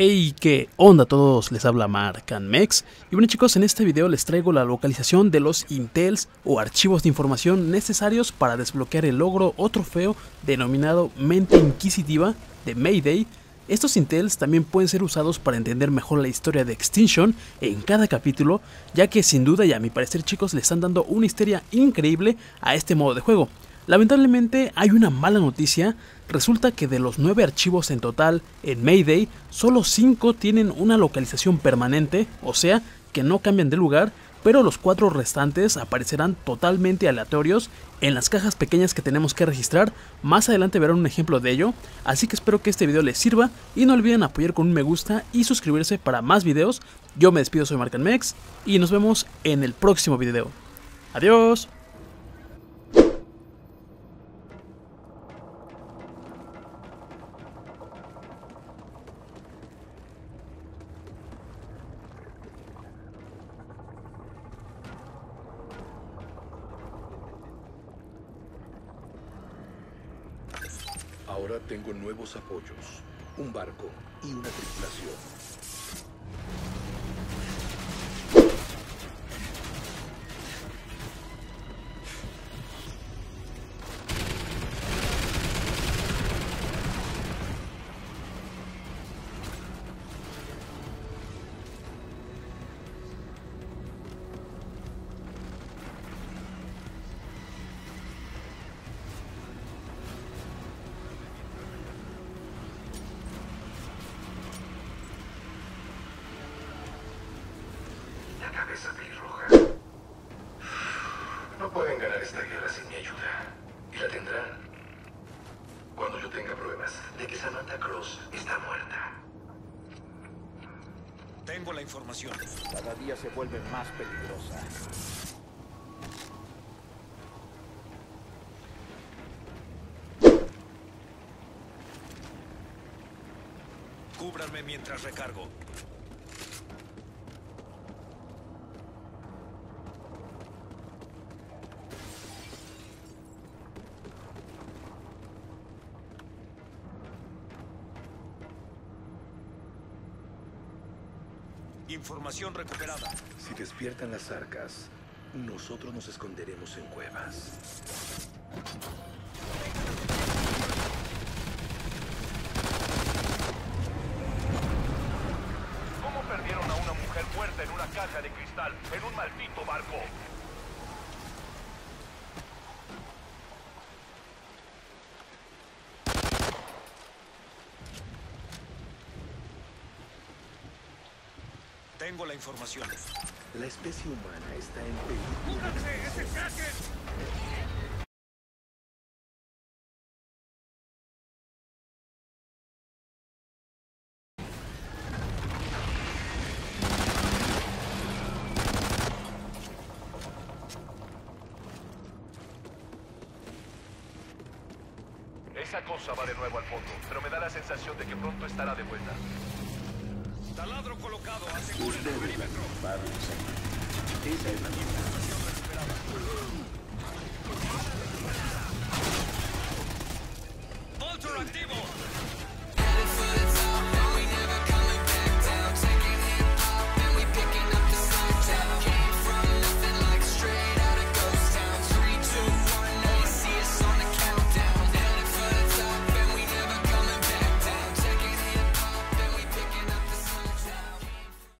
Hey, ¿qué onda a todos? Les habla Marcanmex. Y bueno chicos, en este video les traigo la localización de los intels o archivos de información necesarios para desbloquear el logro o trofeo denominado Mente Inquisitiva de Mayday. Estos intels también pueden ser usados para entender mejor la historia de Extinction en cada capítulo, ya que sin duda y a mi parecer chicos le están dando una historia increíble a este modo de juego. Lamentablemente hay una mala noticia, resulta que de los 9 archivos en total en Mayday, solo 5 tienen una localización permanente, o sea, que no cambian de lugar, pero los 4 restantes aparecerán totalmente aleatorios en las cajas pequeñas que tenemos que registrar, más adelante verán un ejemplo de ello, así que espero que este video les sirva y no olviden apoyar con un me gusta y suscribirse para más videos, yo me despido soy Marcanmex y nos vemos en el próximo video. Adiós. Ahora tengo nuevos apoyos, un barco y una tripulación. Pelirroja. No pueden ganar esta guerra sin mi ayuda. Y la tendrán cuando yo tenga pruebas de que Samantha Cross está muerta. Tengo la información. Cada día se vuelve más peligrosa. Cúbranme mientras recargo. Información recuperada. Si despiertan las arcas, nosotros nos esconderemos en cuevas. ¿Cómo perdieron a una mujer muerta en una caja de cristal en un maldito barco? Tengo la información. La especie humana está en peligro. Esa cosa va de nuevo al fondo, pero me da la sensación de que pronto estará de vuelta. Taladro colocado, aseguren el perímetro. Esa es la meta.